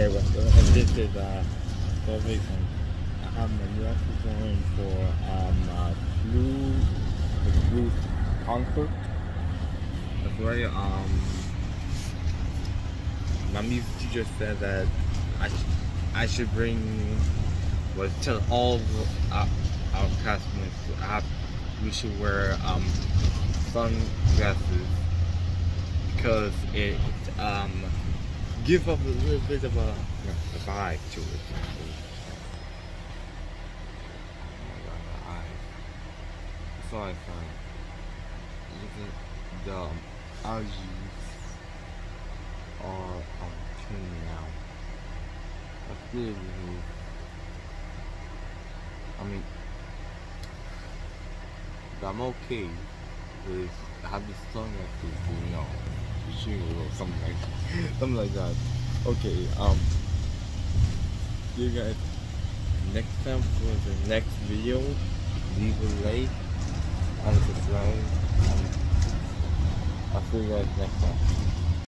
Going on? This is uh, Kovic, and I'm actually going for um, uh, blue, the blue concert. That's right. Um, my music teacher said that I, sh- I should bring, well, tell all of our, our classmates to have, we should wear um, sunglasses because it um, give up a little bit of a, a vibe to it. Oh my God, I- That's all I find. Look at the algae are um, clean now. That's good. because- I mean, I'm okay with having sunglasses, you know, or something like something like that. Okay, um, see you guys next time for the next video. Leave a like and subscribe. And I'll see you guys next time.